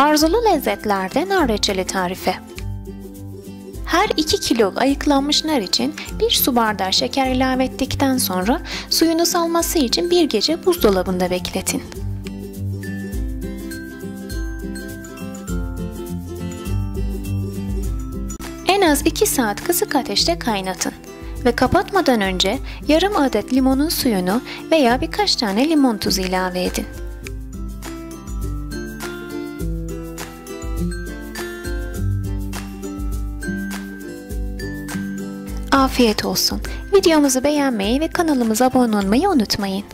Arzulu lezzetlerde nar reçeli tarifi. Her 2 kilo ayıklanmış nar için 1 su bardağı şeker ilave ettikten sonra suyunu salması için bir gece buzdolabında bekletin. En az 2 saat kısık ateşte kaynatın ve kapatmadan önce yarım adet limonun suyunu veya birkaç tane limon tuzu ilave edin. Afiyet olsun. Videomuzu beğenmeyi ve kanalımıza abone olmayı unutmayın.